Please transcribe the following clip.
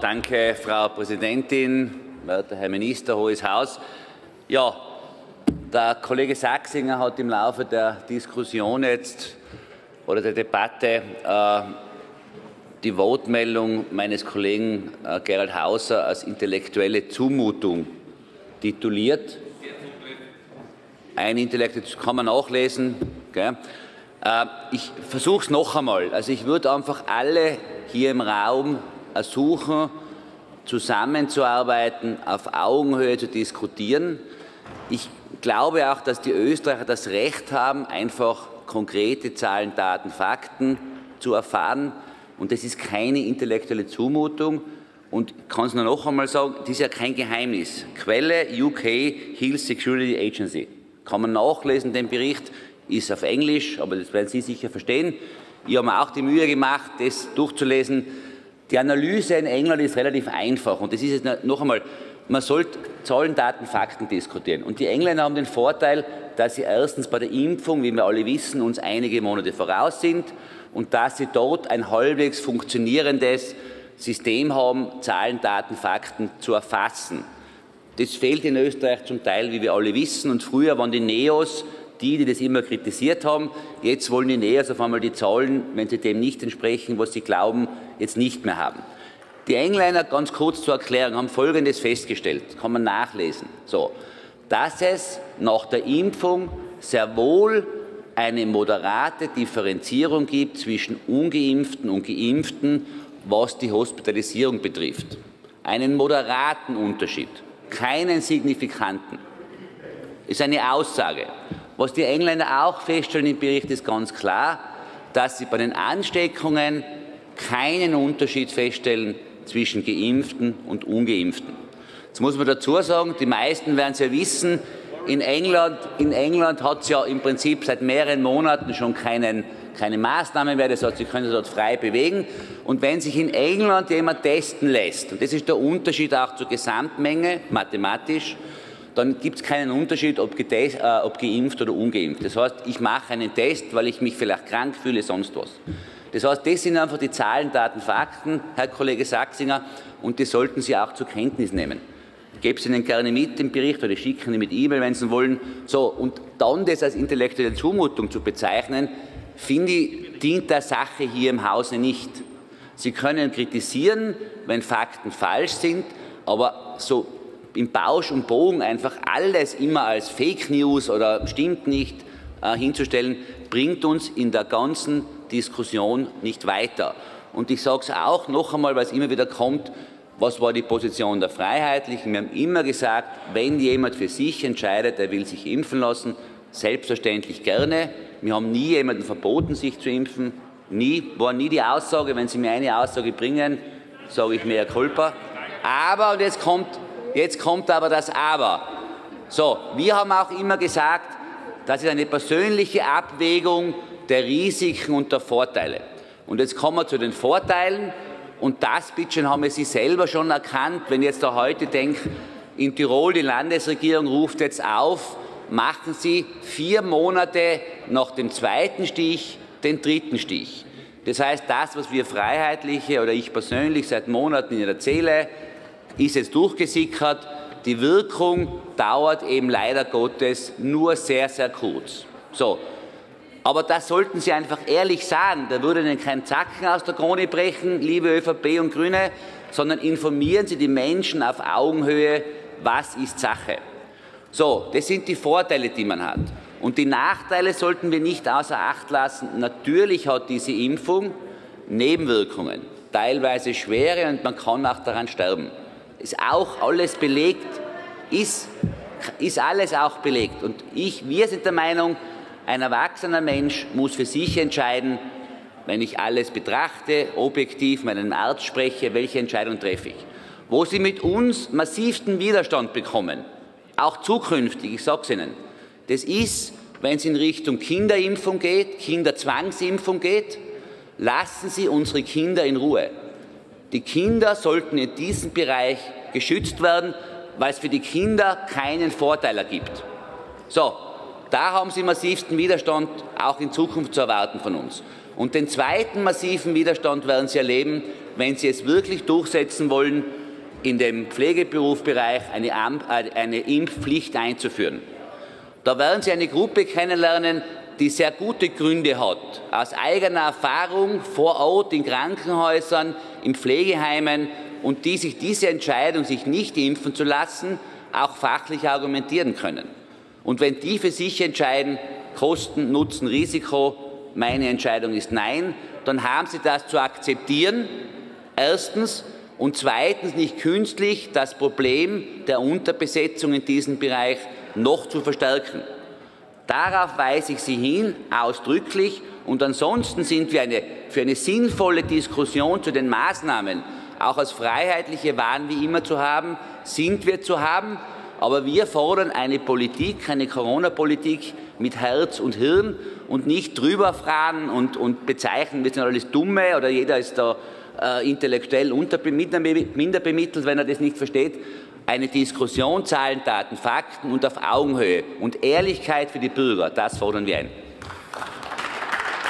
Danke, Frau Präsidentin, werter Herr Minister, Hohes Haus. Ja, der Kollege Sachsinger hat im Laufe der Diskussion jetzt oder der Debatte äh, die Wortmeldung meines Kollegen äh, Gerald Hauser als intellektuelle Zumutung tituliert. Ein Intellekt kann man nachlesen. Gell? Äh, ich versuche es noch einmal. Also ich würde einfach alle hier im Raum ersuchen, zusammenzuarbeiten, auf Augenhöhe zu diskutieren. Ich glaube auch, dass die Österreicher das Recht haben, einfach konkrete Zahlen, Daten, Fakten zu erfahren. Und das ist keine intellektuelle Zumutung. Und ich kann es nur noch einmal sagen, das ist ja kein Geheimnis. Quelle UK Hill Security Agency. Kann man nachlesen, den Bericht ist auf Englisch, aber das werden Sie sicher verstehen. Ich habe mir auch die Mühe gemacht, das durchzulesen. Die Analyse in England ist relativ einfach und das ist jetzt noch einmal, man sollte Zahlen, Daten, Fakten diskutieren. Und die Engländer haben den Vorteil, dass sie erstens bei der Impfung, wie wir alle wissen, uns einige Monate voraus sind und dass sie dort ein halbwegs funktionierendes System haben, Zahlen, Daten, Fakten zu erfassen. Das fehlt in Österreich zum Teil, wie wir alle wissen. Und früher waren die Neos die, die das immer kritisiert haben. Jetzt wollen die Neos auf einmal die Zahlen, wenn sie dem nicht entsprechen, was sie glauben, jetzt nicht mehr haben. Die Engländer, ganz kurz zur Erklärung, haben Folgendes festgestellt, kann man nachlesen, so, dass es nach der Impfung sehr wohl eine moderate Differenzierung gibt zwischen ungeimpften und geimpften, was die Hospitalisierung betrifft. Einen moderaten Unterschied, keinen signifikanten. Ist eine Aussage. Was die Engländer auch feststellen im Bericht ist ganz klar, dass sie bei den Ansteckungen keinen Unterschied feststellen zwischen Geimpften und Ungeimpften. Jetzt muss man dazu sagen, die meisten werden es ja wissen, in England, in England hat es ja im Prinzip seit mehreren Monaten schon keinen, keine Maßnahmen mehr, das heißt, sie können sich dort frei bewegen. Und wenn sich in England jemand testen lässt, und das ist der Unterschied auch zur Gesamtmenge, mathematisch, dann gibt es keinen Unterschied, ob, äh, ob, geimpft oder ungeimpft. Das heißt, ich mache einen Test, weil ich mich vielleicht krank fühle, sonst was. Das heißt, das sind einfach die Zahlen, Daten, Fakten, Herr Kollege Sachsinger, und die sollten Sie auch zur Kenntnis nehmen. Ich gebe es Ihnen gerne mit, den Bericht, oder schicken Sie mit E-Mail, wenn Sie wollen. So, und dann das als intellektuelle Zumutung zu bezeichnen, finde ich, dient der Sache hier im Hause nicht. Sie können kritisieren, wenn Fakten falsch sind, aber so im Bausch und Bogen einfach alles immer als Fake News oder stimmt nicht äh, hinzustellen, bringt uns in der ganzen Diskussion nicht weiter. Und ich sage es auch noch einmal, weil es immer wieder kommt, was war die Position der Freiheitlichen? Wir haben immer gesagt, wenn jemand für sich entscheidet, er will sich impfen lassen, selbstverständlich gerne. Wir haben nie jemanden verboten, sich zu impfen. Nie, war nie die Aussage, wenn Sie mir eine Aussage bringen, sage ich mehr Culpa. Aber, und jetzt kommt Jetzt kommt aber das Aber. So, wir haben auch immer gesagt, das ist eine persönliche Abwägung der Risiken und der Vorteile. Und jetzt kommen wir zu den Vorteilen. Und das, bitte haben wir Sie selber schon erkannt. Wenn ich jetzt da heute denke, in Tirol, die Landesregierung ruft jetzt auf, machen Sie vier Monate nach dem zweiten Stich den dritten Stich. Das heißt, das, was wir Freiheitliche oder ich persönlich seit Monaten Ihnen erzähle, ist jetzt durchgesickert. Die Wirkung dauert eben leider Gottes nur sehr, sehr kurz. So. Aber das sollten Sie einfach ehrlich sagen. Da würde Ihnen kein Zacken aus der Krone brechen, liebe ÖVP und Grüne, sondern informieren Sie die Menschen auf Augenhöhe, was ist Sache. So, das sind die Vorteile, die man hat. Und die Nachteile sollten wir nicht außer Acht lassen. Natürlich hat diese Impfung Nebenwirkungen, teilweise schwere und man kann auch daran sterben ist auch alles belegt, ist, ist alles auch belegt. Und ich, wir sind der Meinung, ein erwachsener Mensch muss für sich entscheiden, wenn ich alles betrachte, objektiv mit einem Arzt spreche, welche Entscheidung treffe ich. Wo Sie mit uns massivsten Widerstand bekommen, auch zukünftig, ich sage es Ihnen, das ist, wenn es in Richtung Kinderimpfung geht, Kinderzwangsimpfung geht, lassen Sie unsere Kinder in Ruhe. Die Kinder sollten in diesem Bereich geschützt werden, weil es für die Kinder keinen Vorteil ergibt. So, da haben Sie massivsten Widerstand auch in Zukunft zu erwarten von uns. Und den zweiten massiven Widerstand werden Sie erleben, wenn Sie es wirklich durchsetzen wollen, in dem Pflegeberufsbereich eine, äh, eine Impfpflicht einzuführen. Da werden Sie eine Gruppe kennenlernen, die sehr gute Gründe hat, aus eigener Erfahrung vor Ort in Krankenhäusern, in Pflegeheimen und die sich diese Entscheidung, sich nicht impfen zu lassen, auch fachlich argumentieren können. Und wenn die für sich entscheiden, Kosten, Nutzen, Risiko, meine Entscheidung ist Nein, dann haben sie das zu akzeptieren. Erstens. Und zweitens nicht künstlich das Problem der Unterbesetzung in diesem Bereich noch zu verstärken. Darauf weise ich Sie hin, ausdrücklich. Und ansonsten sind wir eine, für eine sinnvolle Diskussion zu den Maßnahmen, auch als freiheitliche Wahlen wie immer zu haben, sind wir zu haben. Aber wir fordern eine Politik, eine Corona-Politik mit Herz und Hirn und nicht drüber fragen und, und bezeichnen, wir sind alles Dumme oder jeder ist da äh, intellektuell minder bemittelt, wenn er das nicht versteht. Eine Diskussion, Zahlen, Daten, Fakten und auf Augenhöhe und Ehrlichkeit für die Bürger, das fordern wir ein.